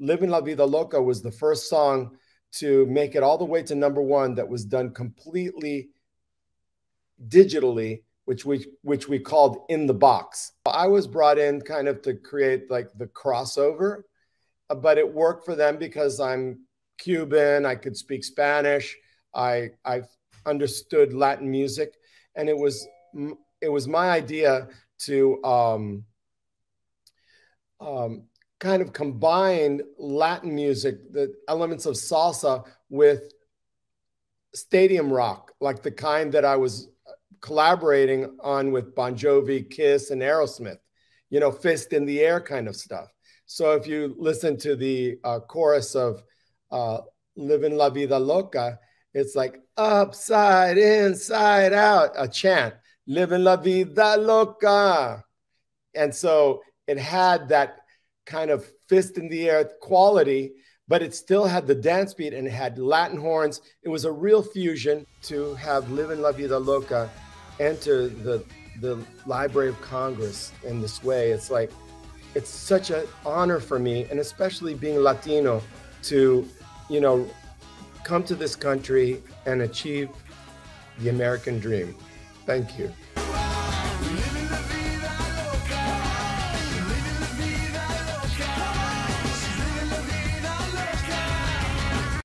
Living La Vida Loca was the first song to make it all the way to number one that was done completely digitally which we which we called in the box. I was brought in kind of to create like the crossover uh, but it worked for them because i'm cuban i could speak spanish i i understood latin music and it was it was my idea to um, um, kind of combine Latin music, the elements of salsa with stadium rock, like the kind that I was collaborating on with Bon Jovi, Kiss, and Aerosmith, you know, fist in the air kind of stuff. So if you listen to the uh, chorus of uh, Living La Vida Loca, it's like upside, inside out, a chant, Living La Vida Loca. And so it had that kind of fist in the air quality, but it still had the dance beat and it had Latin horns. It was a real fusion to have Living La Vida Loca enter the the Library of Congress in this way. It's like it's such an honor for me, and especially being Latino, to you know come to this country and achieve the American dream. Thank you.